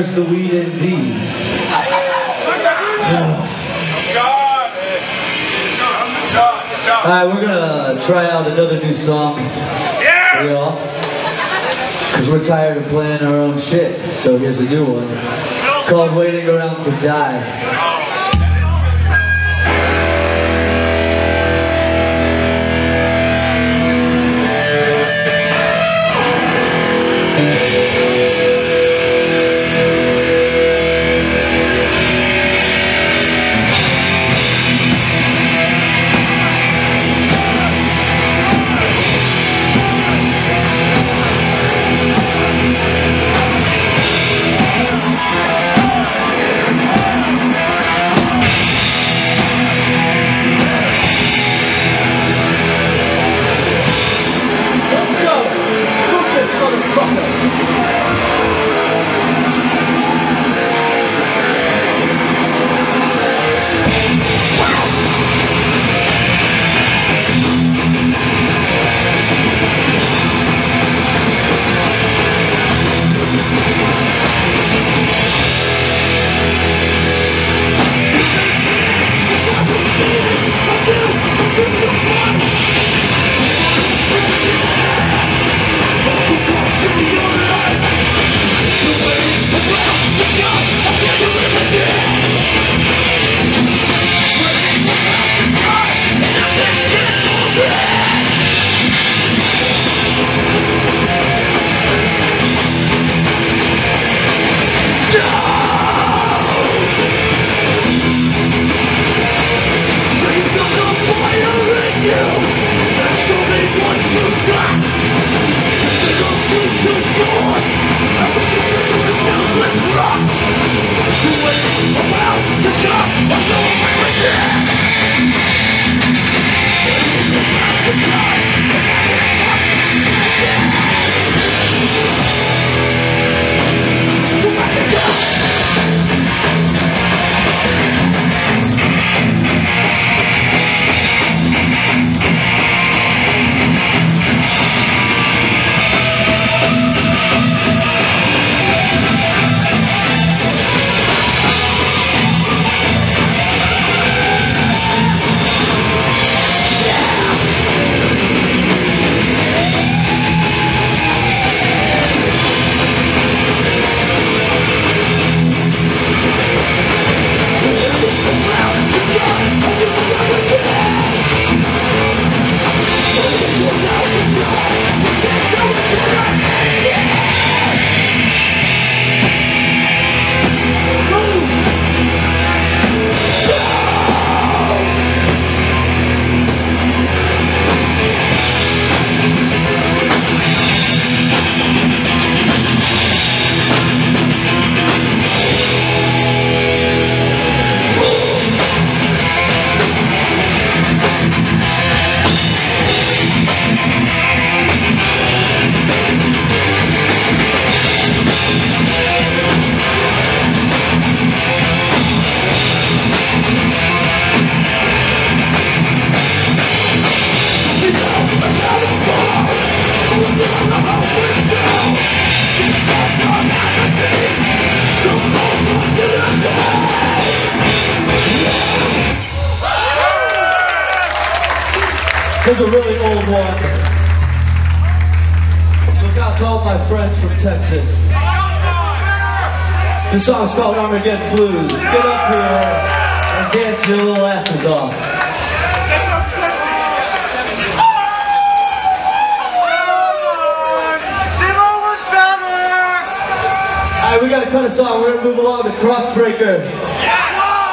Where's the weed indeed? Shot! Shot! Shot! Alright, we're gonna try out another new song Yeah! for y'all. Cause we're tired of playing our own shit. So here's a new one. It's called Waiting Around to Die. Here's a really old one. Look out to all my friends from Texas. This song's called Armageddon Blues. Get up here and dance your little asses off. Alright, we gotta cut a song. We're gonna move along to Crossbreaker.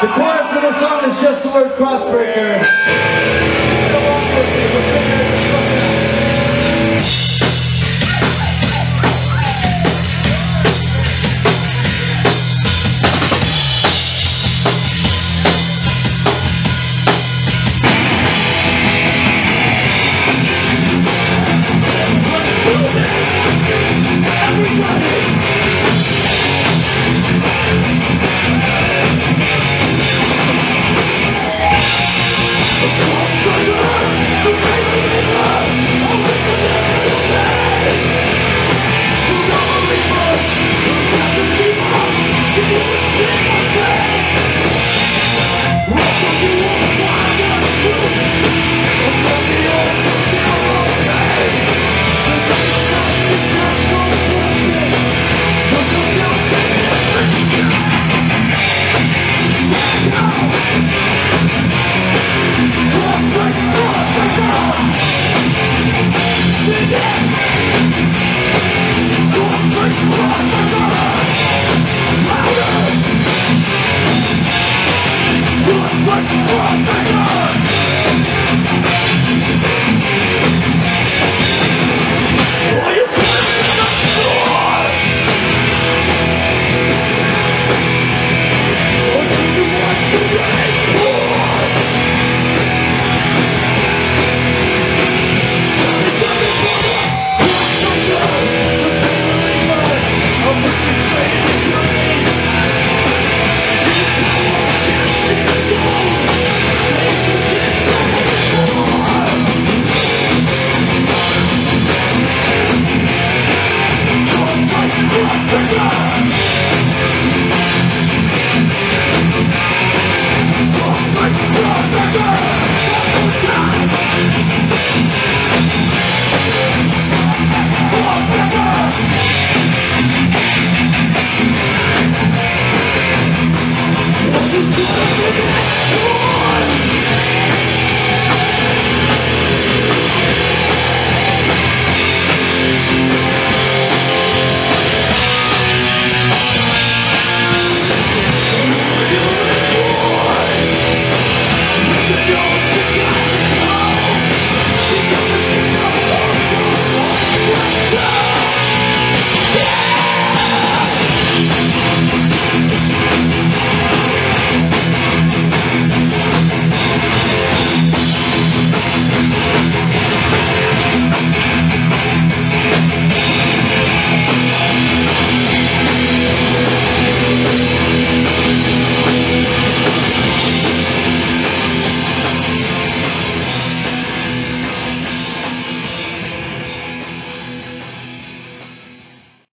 The chorus of the song is just the word Crossbreaker. よろしくお願いします。